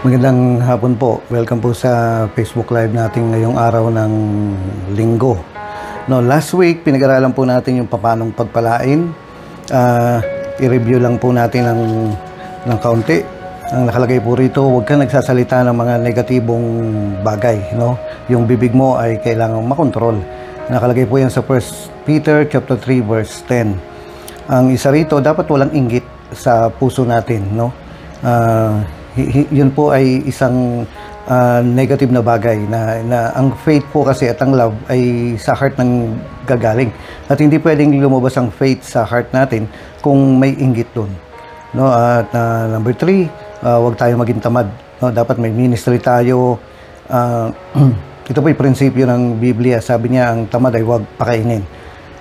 Magandang hapon po. Welcome po sa Facebook Live natin ngayong araw ng linggo. No, last week, pinag-aralan po natin yung papanong pagpalain. Ah, i-review lang po natin ng, ng kaunti. Ang nakalagay po rito, huwag kang nagsasalita ng mga negatibong bagay. No? Yung bibig mo ay kailangang makontrol. Nakalagay po yan sa 1 Peter chapter 3 verse 10. Ang isa rito, dapat walang inggit sa puso natin. No? Hi- yun po ay isang ah, negative na bagay na, na ang faith po kasi at ang love ay sa heart ng gagaling. At hindi pwedeng lumabas ang faith sa heart natin kung may inggit doon. No, at ah, number three, ah, huwag tayo maging tamad. No, dapat may ministry tayo. Ah, ito po yung prinsipyo ng Biblia. Sabi niya, ang tamad ay huwag pakainin.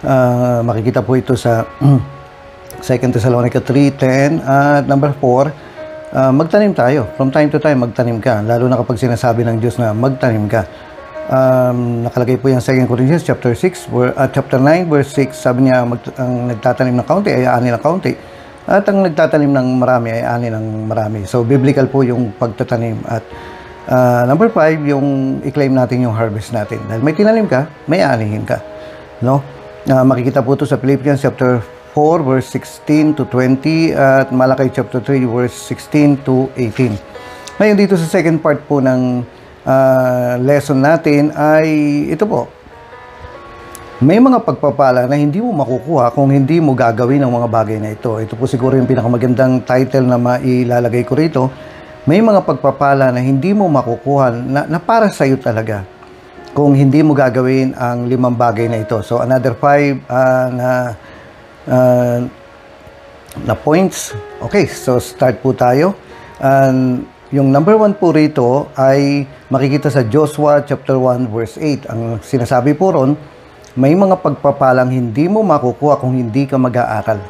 Ah, makikita po ito sa 2 Thessalonica 3.10 at number 4, ah, magtanim tayo. From time to time, magtanim ka. Lalo na kapag sinasabi ng Diyos na magtanim ka. Um, nakalagay po yung 2 Corinthians chapter 6, ver- ah, chapter 9, verse 6. Sabi niya, mag, ang nagtatanim ng kaunti ay ani ng kaunti. At ang nagtatanim ng marami ay ani ng marami. So, biblical po yung pagtatanim. At ah, number 5, yung i-claim natin yung harvest natin. Dahil may tinanim ka, may anihin ka. No? Ah, makikita po ito sa Philippians chapter 4 verse 16 to 20 at Malakay chapter 3 verse 16 to 18. Ngayon dito sa second part po ng ah, lesson natin ay ito po. May mga pagpapala na hindi mo makukuha kung hindi mo gagawin ang mga bagay na ito. Ito po siguro yung pinakamagandang title na mailalagay ko rito. May mga pagpapala na hindi mo makukuha na, na para sa iyo talaga kung hindi mo gagawin ang limang bagay na ito. So another five ah, na ah, na points. Okay, so start po tayo. And yung number one po rito ay makikita sa Joshua chapter 1 verse 8. Ang sinasabi po ron, may mga pagpapalang hindi mo makukuha kung hindi ka mag-aaral.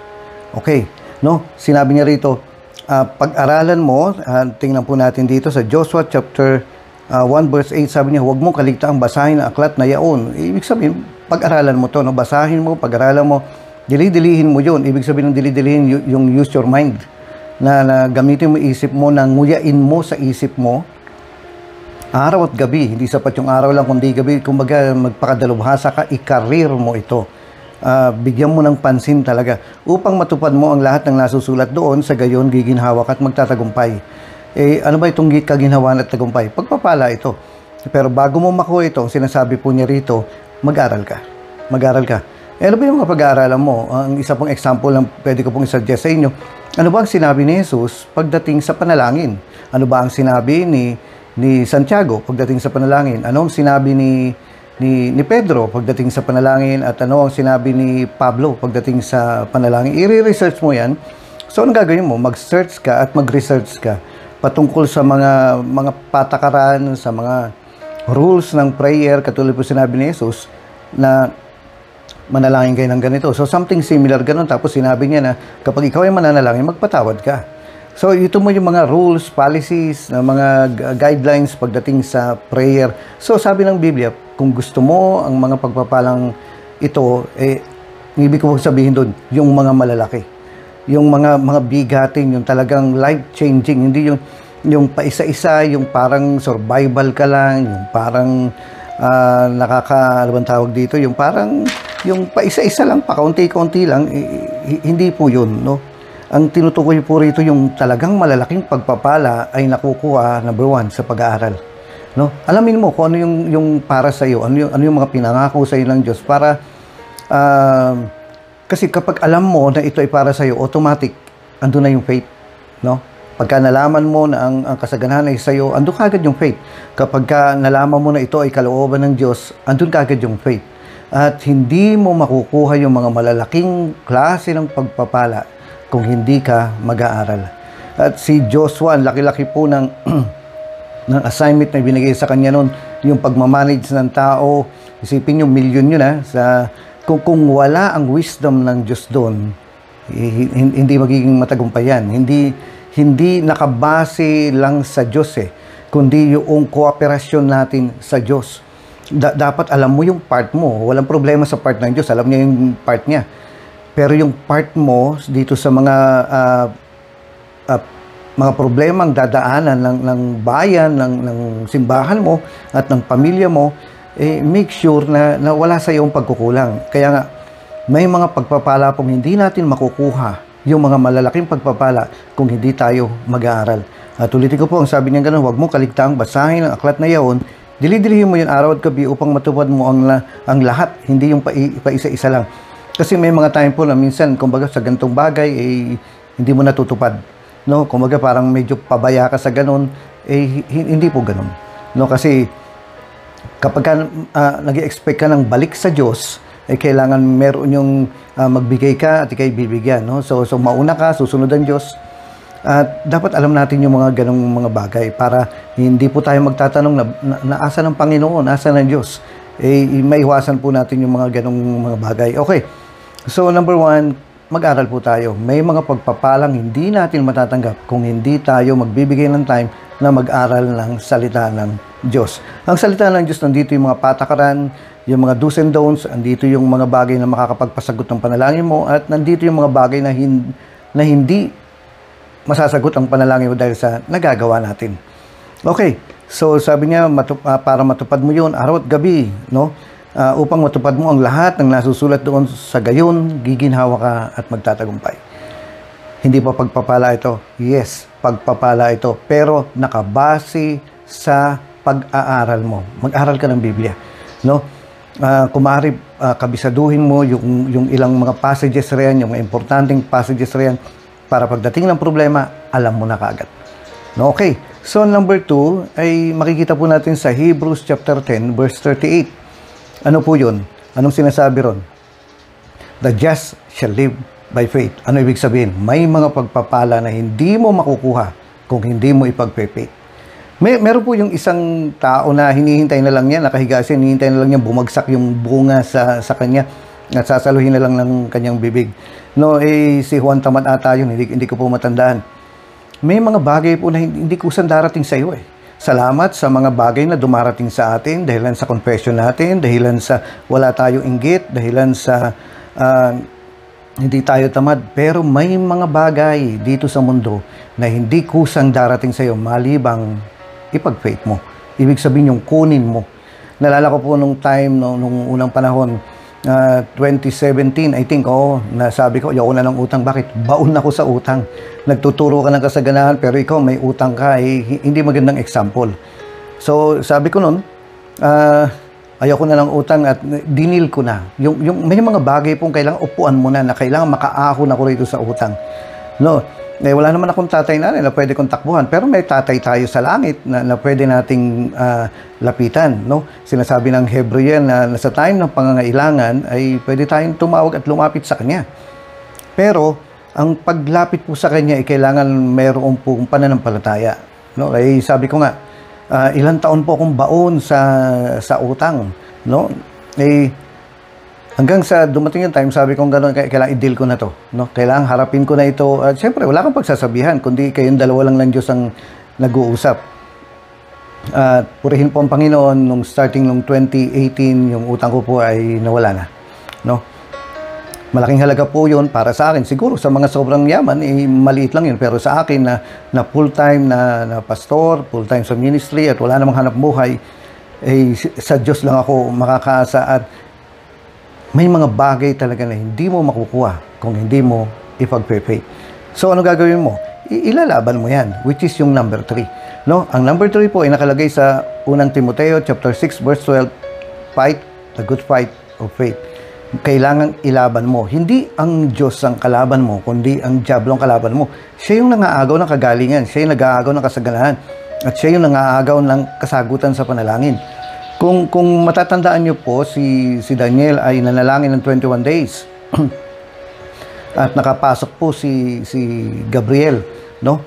Okay, no? Sinabi niya rito, ah, pag-aralan mo, ah, tingnan po natin dito sa Joshua chapter ah, 1 verse 8, sabi niya, huwag mong kaligtaang basahin ang aklat na yaon. Ibig sabihin, pag-aralan mo to, no? basahin mo, pag-aralan mo, dili-dilihin mo yun. Ibig sabihin ng dili-dilihin, yung use your mind. Na, na gamitin mo isip mo, na nguyain mo sa isip mo, araw at gabi. Hindi sapat yung araw lang, kundi gabi. Kumbaga, magpakadalubhasa ka, ikarir mo ito. Ah, bigyan mo ng pansin talaga upang matupad mo ang lahat ng nasusulat doon sa gayon giginhawa ka at magtatagumpay. Eh, ano ba itong gi- kaginhawaan at tagumpay? Pagpapala ito. Pero bago mo makuha ito, ang sinasabi po niya rito, mag-aral ka. Mag-aral ka. Eh, ano ba yung mga pag-aaralan mo? Ang isa pong example lang pwede ko pong isuggest sa inyo. Ano ba ang sinabi ni Jesus pagdating sa panalangin? Ano ba ang sinabi ni ni Santiago pagdating sa panalangin? Ano ang sinabi ni ni, ni Pedro pagdating sa panalangin at ano ang sinabi ni Pablo pagdating sa panalangin? I-research mo 'yan. So ano gagawin mo? Mag-search ka at mag-research ka patungkol sa mga mga patakaran, sa mga rules ng prayer katulad po sinabi ni Jesus na manalangin kayo ng ganito. So something similar ganun. Tapos sinabi niya na kapag ikaw ay mananalangin, magpatawad ka. So ito mo yung mga rules, policies, na mga gu- guidelines pagdating sa prayer. So sabi ng Biblia, kung gusto mo ang mga pagpapalang ito, eh, ibig ko sabihin doon, yung mga malalaki. Yung mga mga bigatin, yung talagang life-changing, hindi yung yung paisa-isa, yung parang survival ka lang, yung parang ah, nakaka, ano tawag dito, yung parang, yung paisa-isa lang, pakaunti-kaunti lang, eh, eh, hindi po yun, no? Ang tinutukoy po rito yung talagang malalaking pagpapala ay nakukuha, number one, sa pag-aaral. No? Alamin mo kung ano yung, yung para sa iyo, ano yung, ano yung mga pinangako sa iyo ng Diyos para ah, kasi kapag alam mo na ito ay para sa iyo, automatic andun na yung faith, no? Pagka nalaman mo na ang, ang kasaganahan ay sa iyo, andun kagad yung faith. Kapag ka nalaman mo na ito ay kalooban ng Diyos, andun kagad yung faith. At hindi mo makukuha yung mga malalaking klase ng pagpapala kung hindi ka mag-aaral. At si Joshua, laki-laki po ng ng assignment na binigay sa kanya noon, yung pagmamanage ng tao, isipin yung milyon yun ha, sa, kung, kung wala ang wisdom ng Diyos doon, hi- hi- hindi magiging matagumpay yan. Hindi, hindi nakabase lang sa Diyos eh, kundi yung kooperasyon natin sa Diyos. Da- dapat alam mo yung part mo. Walang problema sa part ng Diyos. Alam niya yung part niya. Pero yung part mo dito sa mga ah, ah, mga problemang dadaanan ng, ng bayan, ng, ng simbahan mo at ng pamilya mo, eh, make sure na, na wala sa iyong pagkukulang. Kaya nga, may mga pagpapala pong hindi natin makukuha yung mga malalaking pagpapala kung hindi tayo mag-aaral. At ulitin ko po, ang sabi niya ganun, huwag mo kaligtaang basahin ang aklat na yaon, dilidilihin mo yun araw at gabi upang matupad mo ang, ang lahat, hindi yung pa, pa isa-isa lang. Kasi may mga time po na minsan, kumbaga sa gantong bagay, eh, hindi mo natutupad. No? Kumbaga parang medyo pabaya ka sa ganun, eh, hi- hindi po ganun. No? Kasi kapag ka, uh, nag-expect ka ng balik sa Diyos, eh kailangan meron yung ah, magbigay ka at ikay bibigyan. No? So, so mauna ka, susunod ang Diyos. At dapat alam natin yung mga ganong mga bagay para hindi po tayo magtatanong na, na, na asa ng Panginoon, asa ng Diyos. Eh, maiwasan po natin yung mga ganong mga bagay. Okay. So, number one, mag-aral po tayo. May mga pagpapalang hindi natin matatanggap kung hindi tayo magbibigay ng time na mag-aral ng salita ng Diyos. Ang salita ng Diyos, nandito yung mga patakaran, yung mga do's and don'ts, nandito yung mga bagay na makakapagpasagot ng panalangin mo, at nandito yung mga bagay na, hin- na hindi masasagot ang panalangin mo dahil sa nagagawa natin. Okay, so sabi niya matup- ah, para matupad mo yun araw at gabi, no? Ah, upang matupad mo ang lahat ng nasusulat doon sa gayon, giginhawa ka at magtatagumpay. Hindi pa pagpapala ito. Yes, pagpapala ito. Pero nakabase sa pag-aaral mo. Mag-aral ka ng Biblia. No? Uh, kumari, ah, kabisaduhin mo yung, yung ilang mga passages riyan, yung mga importanteng passages riyan, para pagdating ng problema, alam mo na kaagad. No, okay. So, number two, ay makikita po natin sa Hebrews chapter 10, verse 38. Ano po yun? Anong sinasabi ron? The just shall live by faith. Ano ibig sabihin? May mga pagpapala na hindi mo makukuha kung hindi mo ipagpe-faith. May, meron po yung isang tao na hinihintay na lang niya, nakahiga siya, hinihintay na lang niya bumagsak yung bunga sa, sa kanya at sasaluhin na lang ng kanyang bibig. No, eh, si Juan Tamad ata yun, hindi, hindi ko po matandaan. May mga bagay po na hindi, hindi kusan darating sa iyo eh. Salamat sa mga bagay na dumarating sa atin dahilan sa confession natin, dahilan sa wala tayong inggit, dahilan sa ah, hindi tayo tamad. Pero may mga bagay dito sa mundo na hindi kusang darating sa iyo malibang ipag-faith mo. Ibig sabihin yung kunin mo. Nalala ko po nung time, nung, nung unang panahon, ah, 2017, I think, oh, nasabi ko, ayoko na ng utang. Bakit? Baon ako sa utang. Nagtuturo ka ng kasaganahan, pero ikaw may utang ka, eh, hi- hindi magandang example. So, sabi ko nun, ah, ayoko na ng utang at dinil ko na. Yung, yung, may mga bagay pong kailangan upuan mo na na kailangan makaahon ako rito sa utang. No, eh, wala naman akong tatay na na pwede kong takbuhan. Pero may tatay tayo sa langit na, na pwede nating ah, lapitan. No? Sinasabi ng Hebrew na, na sa time ng pangangailangan ay pwede tayong tumawag at lumapit sa Kanya. Pero, ang paglapit po sa Kanya ay kailangan mayroong pong pananampalataya. No? Ay sabi ko nga, ah, ilang taon po akong baon sa, sa utang. No? Eh, Hanggang sa dumating yung time, sabi kong gano'n, kailangan i-deal ko na to. No? Kailangan harapin ko na ito. At syempre, wala kang pagsasabihan, kundi kayong dalawa lang ng Diyos ang nag-uusap. At purihin po ang Panginoon, nung starting nung 2018, yung utang ko po ay nawala na. No? Malaking halaga po yun para sa akin. Siguro sa mga sobrang yaman, eh, maliit lang yun. Pero sa akin na, na full-time na, na pastor, full-time sa ministry at wala namang hanap buhay, eh, sa Diyos lang ako makakaasa at may mga bagay talaga na hindi mo makukuha kung hindi mo ipagpe-faith. So, ano gagawin mo? I- ilalaban mo yan, which is yung number 3. No? Ang number 3 po ay nakalagay sa unang Timoteo chapter 6 verse 12, fight the good fight of faith. Kailangan ilaban mo. Hindi ang Diyos ang kalaban mo, kundi ang Diablo ang kalaban mo. Siya yung nangaagaw ng kagalingan, siya yung nag-aagaw ng kasaganahan, at siya yung nangaagaw ng kasagutan sa panalangin. Kung kung matatandaan niyo po si si Daniel ay nanalangin ng 21 days. At nakapasok po si si Gabriel, no?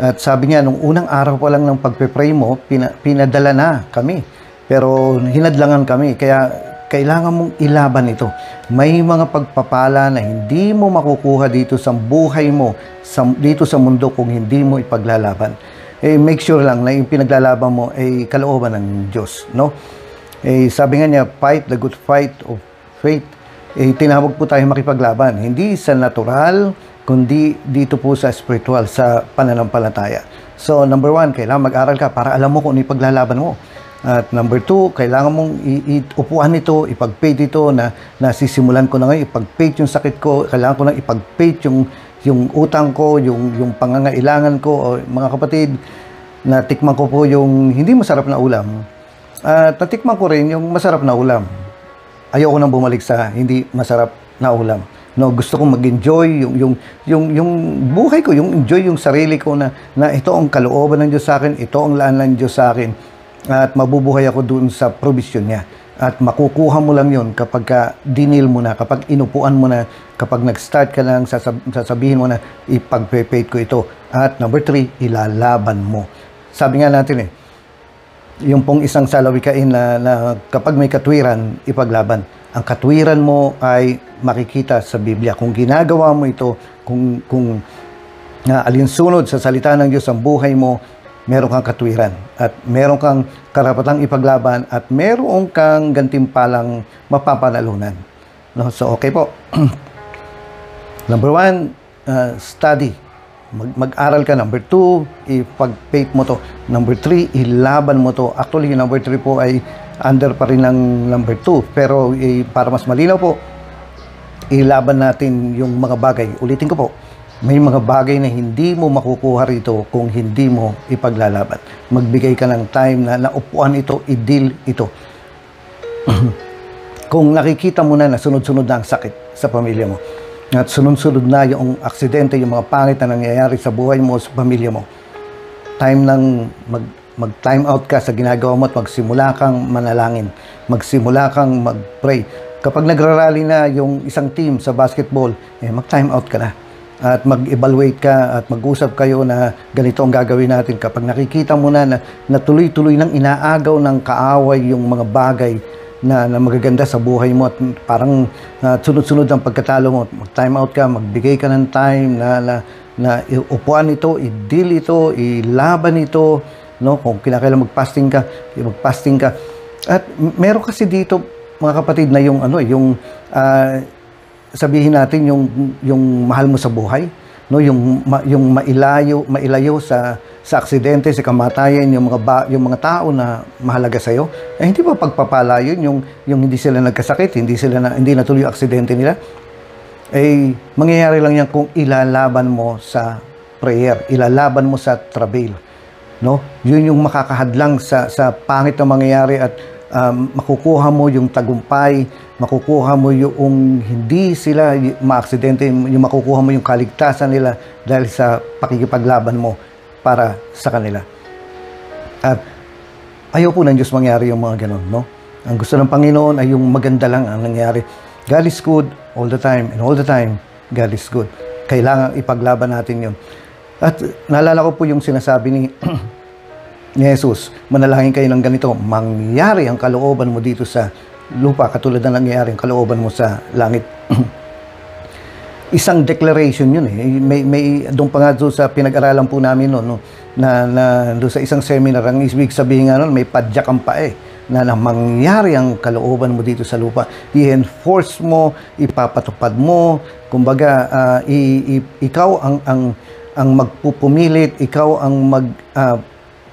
At sabi niya nung unang araw pa lang ng pagpe-pray mo, pina, pinadala na kami. Pero hinadlangan kami kaya kailangan mong ilaban ito. May mga pagpapala na hindi mo makukuha dito sa buhay mo, sa, dito sa mundo kung hindi mo ipaglalaban eh, make sure lang na yung pinaglalaban mo ay kalooban ng Diyos, no? Eh, sabi nga niya, fight the good fight of faith. eh, tinawag po tayo makipaglaban. Hindi sa natural, kundi dito po sa spiritual, sa pananampalataya. So, number one, kailangan mag-aral ka para alam mo kung ano yung paglalaban mo. At number two, kailangan mong iupuan ito, ipag-paid ito na nasisimulan ko na ngayon, ipag-paid yung sakit ko, kailangan ko na ipag-paid yung, yung utang ko, yung, yung pangangailangan ko. O, mga kapatid, natikman ko po yung hindi masarap na ulam. At natikman ko rin yung masarap na ulam. Ayoko nang bumalik sa hindi masarap na ulam. No, gusto kong mag-enjoy yung yung yung yung buhay ko, yung enjoy yung sarili ko na na ito ang kalooban ng Diyos sa akin, ito ang laan ng Diyos sa akin at mabubuhay ako doon sa provision niya. At makukuha mo lang yon kapag ka dinil mo na, kapag inupuan mo na, kapag nag-start ka lang, sasab- sasabihin mo na, ipag-pay ko ito. At number three, ilalaban mo. Sabi nga natin eh, yung pong isang salawikain na, na kapag may katwiran, ipaglaban. Ang katwiran mo ay makikita sa Biblia. Kung ginagawa mo ito, kung, kung na alinsunod sa salita ng Diyos ang buhay mo, meron kang katwiran at meron kang karapatang ipaglaban at meron kang gantimpalang mapapanalunan. No? So, okay po. Number one, uh, study. Mag- mag-aral ka. Number two, ipag-faith mo to. Number three, ilaban mo to. Actually, number three po ay under pa rin ng number two. Pero eh, para mas malinaw po, ilaban natin yung mga bagay. Ulitin ko po, may mga bagay na hindi mo makukuha rito kung hindi mo ipaglalaban. Magbigay ka ng time na naupuan ito, i-deal ito. kung nakikita mo na na sunod-sunod na ang sakit sa pamilya mo, at sunod-sunod na yung aksidente, yung mga pangit na nangyayari sa buhay mo, sa pamilya mo, time nang mag, mag-time out ka sa ginagawa mo at magsimula kang manalangin, magsimula kang mag-pray. Kapag nagrarally na yung isang team sa basketball, eh, mag-time out ka na at mag-evaluate ka at mag-usap kayo na ganito ang gagawin natin. Kapag nakikita mo na na, tuloy-tuloy nang inaagaw ng kaaway yung mga bagay na, na magaganda sa buhay mo at parang uh, sunod-sunod ang pagkatalo mo, mag-time out ka, magbigay ka ng time na, na, na upuan ito, i-deal ito, ilaban ito, no? Kung kinakailangan mag-fasting ka, mag-fasting ka. At meron kasi dito mga kapatid na yung ano, yung uh, sabihin natin yung yung mahal mo sa buhay, no, yung ma, yung mailayo, mailayo sa sa aksidente, sa kamatayan, yung mga ba, yung mga tao na mahalaga sa iyo. Eh hindi ba pagpapala yun yung yung hindi sila nagkasakit, hindi sila na, hindi natuloy yung aksidente nila? Eh mangyayari lang yan kung ilalaban mo sa prayer, ilalaban mo sa travail. No? Yun yung makakahadlang sa sa pangit na mangyayari at um, makukuha mo yung tagumpay, makukuha mo yung hindi sila maaksidente, yung makukuha mo yung kaligtasan nila dahil sa pakikipaglaban mo para sa kanila. At ayaw po ng Diyos mangyari yung mga ganun, no? Ang gusto ng Panginoon ay yung maganda lang ang nangyari. God is good all the time, and all the time, God is good. Kailangan ipaglaban natin yun. At naalala ko po yung sinasabi ni ni Jesus, manalangin kayo ng ganito, mangyari ang kalooban mo dito sa lupa katulad na nangyayari ang kalooban mo sa langit. Isang declaration yun eh. May, may, doon pa nga doon sa pinag-aralan po namin noon, no, na, na doon sa isang seminar, ang ibig sabihin nga noon, may padyak ang pa eh na, na mangyari ang kalooban mo dito sa lupa. I-enforce mo, ipapatupad mo, kumbaga, uh, i, i, ikaw ang, ang, ang magpupumilit, ikaw ang mag, uh,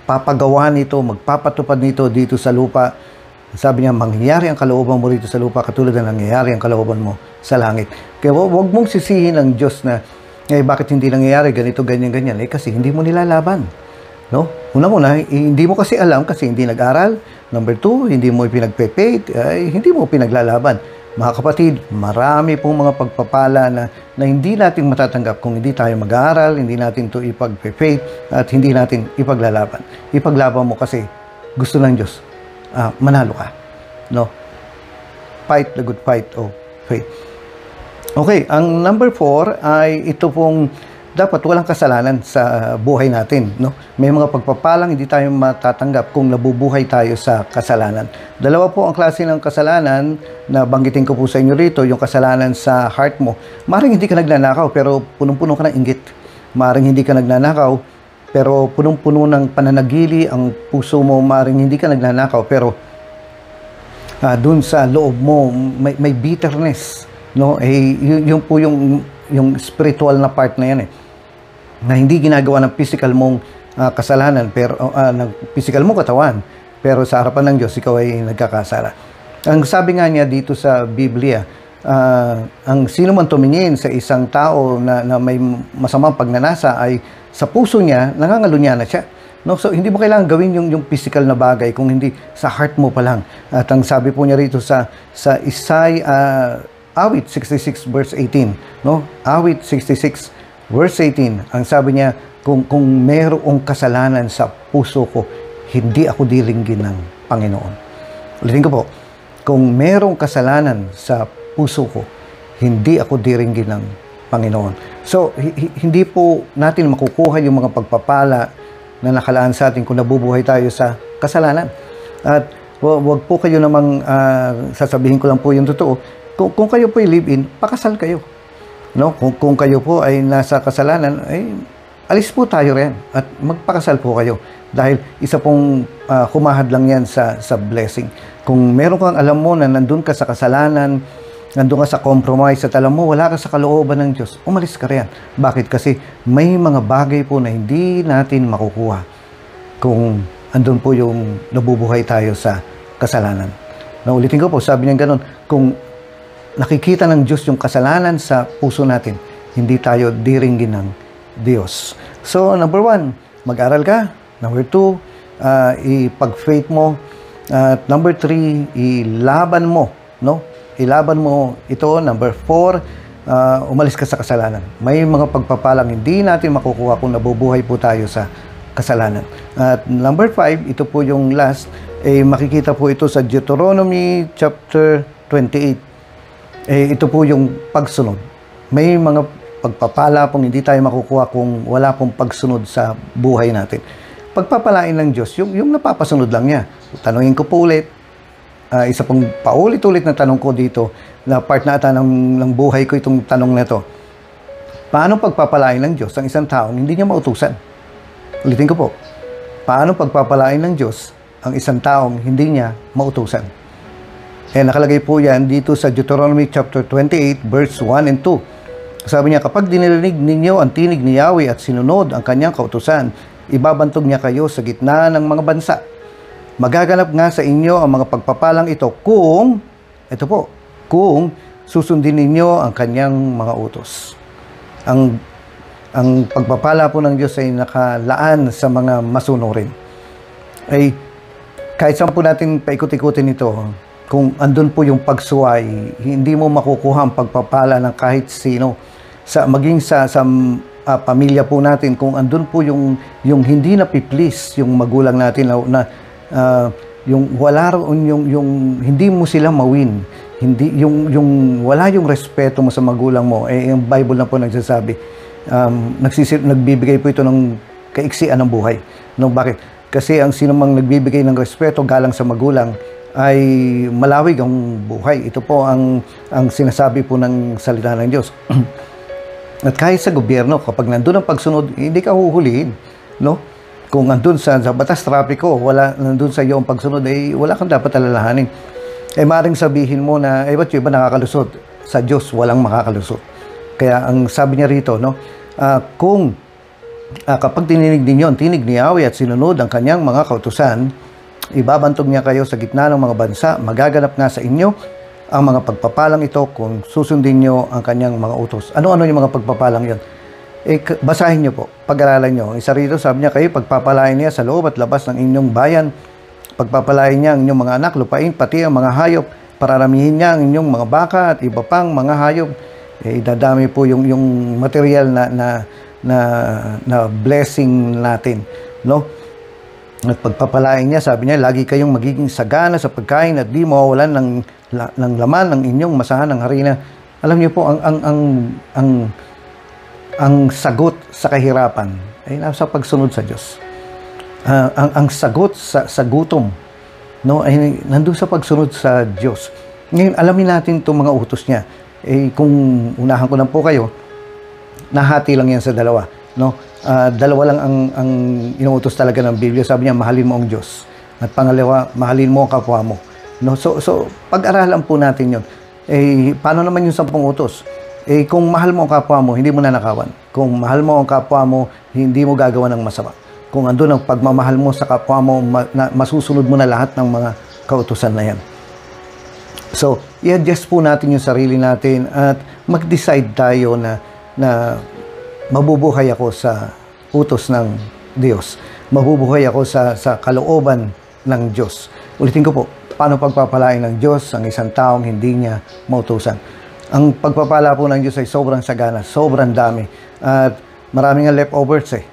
papagawa nito, magpapatupad nito dito sa lupa sabi niya, mangyayari ang kalooban mo rito sa lupa katulad na nangyayari ang kalooban mo sa langit. Kaya huwag mong sisihin ang Diyos na, eh, bakit hindi nangyayari ganito, ganyan, ganyan? Eh, kasi hindi mo nilalaban. No? Una-una, eh, hindi mo kasi alam kasi hindi nag-aral. Number two, hindi mo pinagpe-paid, eh, hindi mo pinaglalaban. Mga kapatid, marami pong mga pagpapala na, na hindi natin matatanggap kung hindi tayo mag-aaral, hindi natin to ipagpe-faith, at hindi natin ipaglalaban. Ipaglaban mo kasi gusto ng Diyos uh, manalo ka. No? Fight the good fight of faith. Okay, ang number four ay ito pong dapat walang kasalanan sa buhay natin. No? May mga pagpapalang hindi tayo matatanggap kung nabubuhay tayo sa kasalanan. Dalawa po ang klase ng kasalanan na banggitin ko po sa inyo rito, yung kasalanan sa heart mo. Maring hindi ka nagnanakaw pero punong-puno ka ng inggit. Maring hindi ka nagnanakaw pero punong-puno ng pananagili ang puso mo, maring hindi ka nagnanakaw, pero uh, dun sa loob mo, may, may bitterness. no eh yun, yun po yung yung spiritual na part na yan eh na hindi ginagawa ng physical mong ah, kasalanan pero ah, ng physical mong katawan pero sa harapan ng Diyos ikaw ay nagkakasala ang sabi nga niya dito sa Biblia ah, ang sino man tumingin sa isang tao na, na may masamang pagnanasa ay sa puso niya nangangalunya na siya No, so hindi mo kailangan gawin yung yung physical na bagay kung hindi sa heart mo pa lang. At ang sabi po niya rito sa sa Isay ah, Awit 66 verse 18, no? Awit 66 verse 18. Ang sabi niya, kung kung mayroong kasalanan sa puso ko, hindi ako diringgin ng Panginoon. Ulitin ko po, kung mayroong kasalanan sa puso ko, hindi ako diringgin ng Panginoon. So, hi- hi- hindi po natin makukuha yung mga pagpapala na nakalaan sa atin kung nabubuhay tayo sa kasalanan. At wa- wag po kayo namang ah, sasabihin ko lang po yung totoo. Kung, kung kayo po ay live-in, pakasal kayo. No? Kung, kung kayo po ay nasa kasalanan, ay alis po tayo rin at magpakasal po kayo. Dahil isa pong ah, humahad lang yan sa, sa blessing. Kung meron kang alam mo na nandun ka sa kasalanan, nandun ka sa compromise at alam mo, wala ka sa kalooban ng Diyos, umalis ka riyan. Bakit? Kasi may mga bagay po na hindi natin makukuha kung andun po yung nabubuhay tayo sa kasalanan. Naulitin ko po, sabi niya ganun, kung nakikita ng Diyos yung kasalanan sa puso natin, hindi tayo diringgin ng Diyos. So, number one, mag-aral ka. Number two, ah, ipag-faith mo. At number three, ilaban mo. No? Ilaban mo ito. Number four, ah, umalis ka sa kasalanan. May mga pagpapalang hindi natin makukuha kung nabubuhay po tayo sa kasalanan. At number five, ito po yung last, eh, makikita po ito sa Deuteronomy chapter 28 eh, ito po yung pagsunod. May mga pagpapala pong hindi tayo makukuha kung wala pong pagsunod sa buhay natin. Pagpapalain ng Diyos, yung, yung napapasunod lang niya. Tanungin ko po ulit, ah, isa pong paulit-ulit na tanong ko dito, na part na ata ng, ng buhay ko itong tanong na to. Paano pagpapalain ng Diyos ang isang taong hindi niya mautusan? Ulitin ko po. Paano pagpapalain ng Diyos ang isang taong hindi niya mautusan? Eh, nakalagay po yan dito sa Deuteronomy chapter 28, verse 1 and 2. Sabi niya, kapag dinirinig ninyo ang tinig ni Yahweh at sinunod ang kanyang kautusan, ibabantog niya kayo sa gitna ng mga bansa. Magaganap nga sa inyo ang mga pagpapalang ito kung, ito po, kung susundin ninyo ang kanyang mga utos. Ang, ang pagpapala po ng Diyos ay nakalaan sa mga masunurin. Ay, kahit saan po natin paikot-ikutin ito, kung andun po yung pagsuway, hindi mo makukuha ang pagpapala ng kahit sino. Sa, maging sa, sa ah, pamilya po natin, kung andun po yung, yung hindi na please yung magulang natin na, na ah, yung wala roon yung, yung hindi mo sila mawin, hindi yung yung wala yung respeto mo sa magulang mo eh yung Bible na po nagsasabi um, nagsisir, nagbibigay po ito ng kaiksian ng buhay. No bakit? Kasi ang sino mang nagbibigay ng respeto galang sa magulang ay malawig ang buhay. Ito po ang ang sinasabi po ng salita ng Diyos. At kahit sa gobyerno, kapag nandun ang pagsunod, hindi ka huhulihin. No? Kung nandun sa, sa batas trapiko, wala nandun sa iyo ang pagsunod, eh, wala kang dapat alalahanin. Eh, maring sabihin mo na, eh, ba't yung iba nakakalusot? Sa Diyos, walang makakalusot. Kaya ang sabi niya rito, no, ah, kung ah, kapag tininig ninyo tinig ni Yahweh at sinunod ang kanyang mga kautusan, ibabantog niya kayo sa gitna ng mga bansa, magaganap nga sa inyo ang mga pagpapalang ito kung susundin nyo ang kanyang mga utos. Ano-ano yung mga pagpapalang yon? Eh, basahin nyo po, pag-aralan nyo. Isa rito, sabi niya kayo, pagpapalain niya sa loob at labas ng inyong bayan, pagpapalain niya ang inyong mga anak, lupain, pati ang mga hayop, pararamihin niya ang inyong mga baka at iba pang mga hayop. Eh, idadami po yung, yung material na, na, na, na blessing natin. No? At pagpapalain niya, sabi niya, lagi kayong magiging sagana sa pagkain at di mawawalan ng, la, ng laman ng inyong masahan ng harina. Alam niyo po, ang, ang, ang, ang, ang sagot sa kahirapan ay nasa pagsunod sa Diyos. Ah, ang, ang sagot sa, sa gutom no, ay nandun sa pagsunod sa Diyos. Ngayon, alamin natin itong mga utos niya. Eh, kung unahan ko lang po kayo, nahati lang yan sa dalawa. No? Ah, dalawa lang ang, ang inuutos talaga ng Biblia. Sabi niya, mahalin mo ang Diyos. At pangalawa, mahalin mo ang kapwa mo. No? So, so pag-aralan po natin yon. Eh, paano naman yung sampung utos? Eh, kung mahal mo ang kapwa mo, hindi mo nanakawan. Kung mahal mo ang kapwa mo, hindi mo gagawa ng masama. Kung andun ang pagmamahal mo sa kapwa mo, ma- na- masusunod mo na lahat ng mga kautusan na yan. So, i-adjust po natin yung sarili natin at mag-decide tayo na, na mabubuhay ako sa utos ng Diyos. Mabubuhay ako sa, sa kalooban ng Diyos. Ulitin ko po, paano pagpapalain ng Diyos ang isang taong hindi niya mautusan? Ang pagpapala po ng Diyos ay sobrang sagana, sobrang dami. At maraming nga leftovers eh.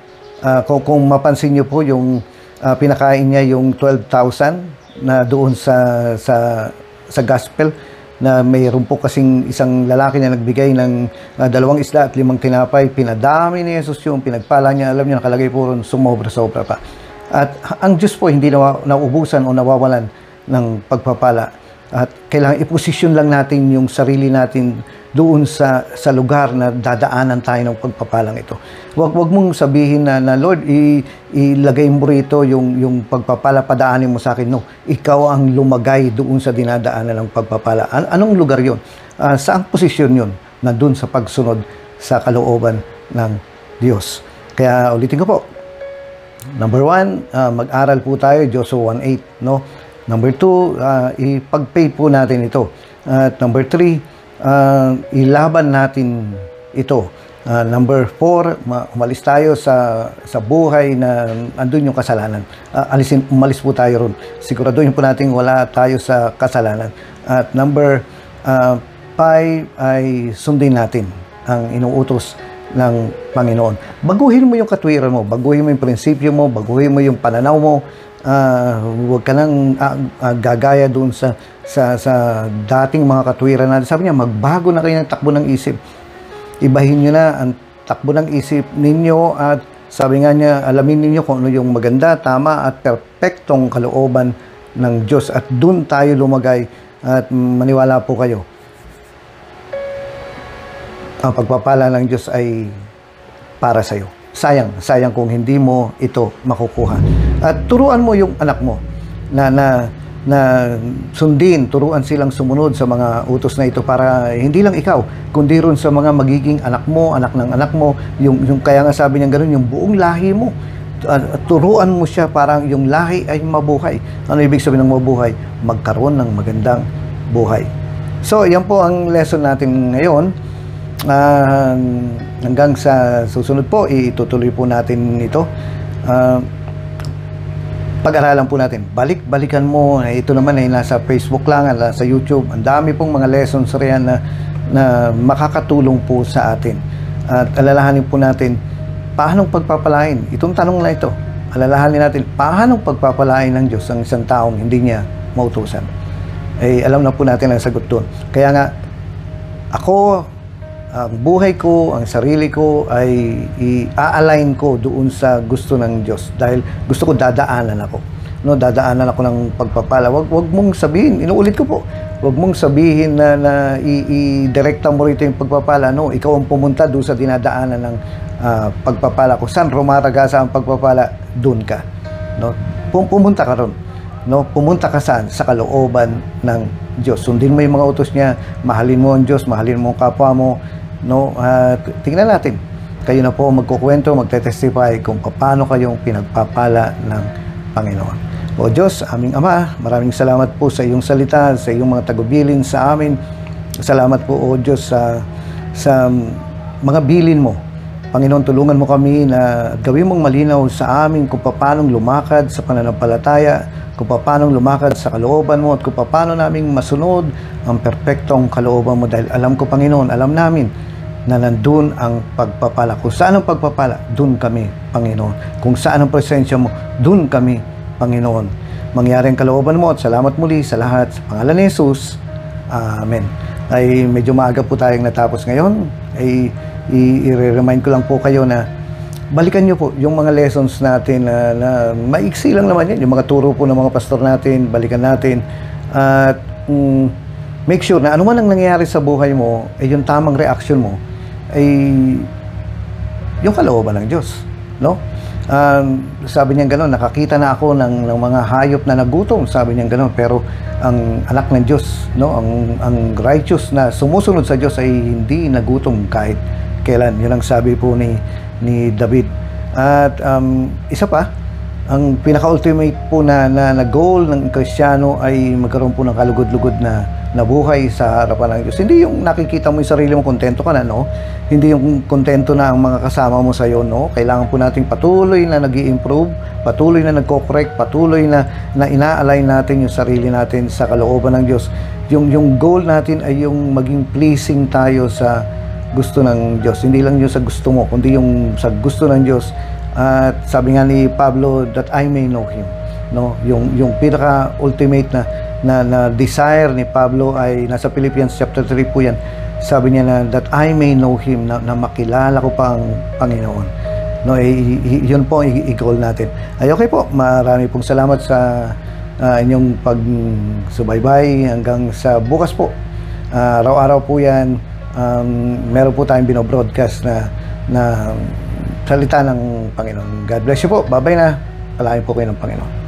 Ah, kung, kung mapansin niyo po yung ah, pinakain niya yung 12,000 na doon sa sa sa gospel na mayroon po kasing isang lalaki na nagbigay ng ah, dalawang isla at limang tinapay. Pinadami ni Jesus yung pinagpala niya. Alam niyo, nakalagay po ron, sumobra-sobra pa. At ang Diyos po hindi nawa, nauubusan o nawawalan ng pagpapala. At kailangan iposisyon lang natin yung sarili natin doon sa sa lugar na dadaanan tayo ng pagpapalang ito. Wag wag mong sabihin na, na Lord, i, ilagay mo rito yung yung pagpapala padaanin mo sa akin. No, ikaw ang lumagay doon sa dinadaanan ng pagpapala. An- anong lugar 'yon? Ah, saang posisyon 'yon? Nandun sa pagsunod sa kalooban ng Diyos. Kaya ulitin ko po, Number one, ah, mag-aral po tayo, Joshua 1.8, no? Number two, ah, ipag-pay po natin ito. At number three, ah, ilaban natin ito. Ah, number four, ma- umalis tayo sa sa buhay na andun yung kasalanan. Ah, alisin, umalis po tayo ron. Siguraduhin po natin wala tayo sa kasalanan. At number ah, five ay sundin natin ang inuutos ng Panginoon. Baguhin mo yung katwiran mo, baguhin mo yung prinsipyo mo, baguhin mo yung pananaw mo. Ah, huwag ka nang ah, ah, gagaya doon sa, sa, sa dating mga katwiran natin. Sabi niya, magbago na kayo ng takbo ng isip. Ibahin nyo na ang takbo ng isip ninyo at sabi nga niya, alamin ninyo kung ano yung maganda, tama at perpektong kalooban ng Diyos. At doon tayo lumagay at maniwala po kayo ang pagpapala ng Diyos ay para sa iyo. Sayang, sayang kung hindi mo ito makukuha. At turuan mo yung anak mo na na na sundin, turuan silang sumunod sa mga utos na ito para hindi lang ikaw, kundi rin sa mga magiging anak mo, anak ng anak mo, yung, yung kaya nga sabi niya ganoon, yung buong lahi mo. Uh, turuan mo siya parang yung lahi ay mabuhay. Ano ibig sabihin ng mabuhay? Magkaroon ng magandang buhay. So, yan po ang lesson natin ngayon. Ah, hanggang sa susunod po, itutuloy po natin ito. Ah, pag-aralan po natin. Balik-balikan mo. Ito naman ay nasa Facebook lang, at sa YouTube. Ang dami pong mga lessons riyan na, na makakatulong po sa atin. At alalahanin po natin, paano pagpapalain? Itong tanong na ito, alalahanin natin, paano pagpapalain ng Diyos ang isang taong hindi niya mautusan? Eh, alam na po natin ang sagot doon. Kaya nga, ako, ang buhay ko, ang sarili ko ay i-align ko doon sa gusto ng Diyos dahil gusto ko dadaanan ako. No, dadaanan ako ng pagpapala. Wag wag mong sabihin, inuulit ko po. Wag mong sabihin na na i-direkta mo rito yung pagpapala. No, ikaw ang pumunta doon sa dinadaanan ng ah, pagpapala ko. Saan rumaragasa ang pagpapala? Doon ka. No? Pum- Pumunta ka ron. No, pumunta ka saan? Sa kalooban ng Diyos. Sundin mo yung mga utos niya, mahalin mo ang Diyos, mahalin mo ang kapwa mo, no? At tingnan natin. Kayo na po magkukwento, magte-testify kung paano kayong pinagpapala ng Panginoon. O Diyos, aming Ama, maraming salamat po sa iyong salita, sa iyong mga tagubilin sa amin. Salamat po, O Diyos, sa, sa mga bilin mo. Panginoon, tulungan mo kami na gawin mong malinaw sa amin kung paano lumakad sa pananampalataya, kung paano lumakad sa kalooban mo at kung paano naming masunod ang perpektong kalooban mo dahil alam ko Panginoon, alam namin na nandun ang pagpapala. Kung saan ang pagpapala, dun kami, Panginoon. Kung saan ang presensya mo, dun kami, Panginoon. Mangyari ang kalooban mo at salamat muli sa lahat. Sa pangalan ni Jesus, Amen. Ay medyo maaga po tayong natapos ngayon. Ay i-remind ko lang po kayo na balikan nyo po yung mga lessons natin na, na maiksi lang naman yan. Yung mga turo po ng mga pastor natin, balikan natin. At mm, make sure na ano man ang nangyayari sa buhay mo, ay yung tamang reaction mo, ay yung kalooban ng Diyos. No? Um, sabi niya gano'n, nakakita na ako ng, ng mga hayop na nagutom, sabi niya gano'n, pero ang anak ng Diyos, no, ang, ang righteous na sumusunod sa Diyos ay hindi nagutom kahit kailan. Yun ang sabi po ni, ni David. At um, isa pa, ang pinaka-ultimate po na, na, na goal ng Kristiyano ay magkaroon po ng kalugod-lugod na, na buhay sa harapan ng Diyos. Hindi yung nakikita mo yung sarili mo, kontento ka na, no? Hindi yung kontento na ang mga kasama mo sa iyo, no? Kailangan po nating patuloy na nag improve patuloy na nagko-correct, patuloy na, na ina-align natin yung sarili natin sa kalooban ng Diyos. Yung, yung goal natin ay yung maging pleasing tayo sa gusto ng Diyos. Hindi lang yung sa gusto mo, kundi yung sa gusto ng Diyos. At sabi nga ni Pablo, that I may know Him. No? Yung, yung pinaka ultimate na, na, na desire ni Pablo ay nasa Philippians chapter 3 po yan. Sabi niya na that I may know Him, na, na makilala ko pa ang Panginoon. No, eh, yun po ang i-goal natin. Ay okay po, marami pong salamat sa ah, inyong pagsubaybay hanggang sa bukas po. Ah, araw-araw po yan, um, meron po tayong binobroadcast na, na salita ng Panginoon. God bless you po. Bye-bye na. Palain po kayo ng Panginoon.